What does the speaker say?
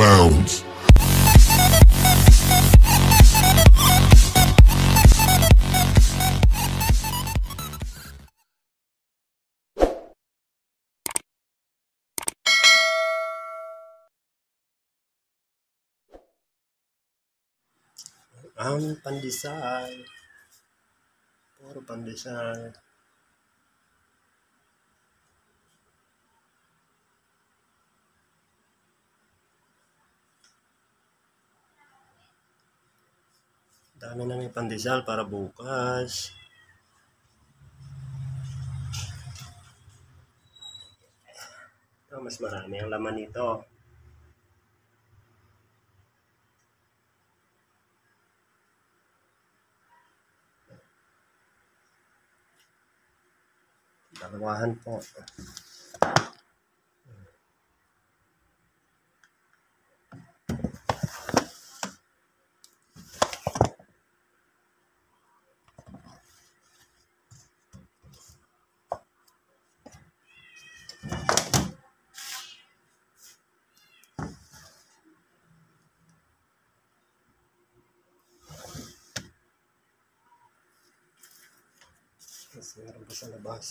bounds. Ang pandesal. Puro pandesal. Dami na may pandesal para bukas. Ito, mas marami ang laman nito. Dalawahan po. Tapos meron pa sa labas.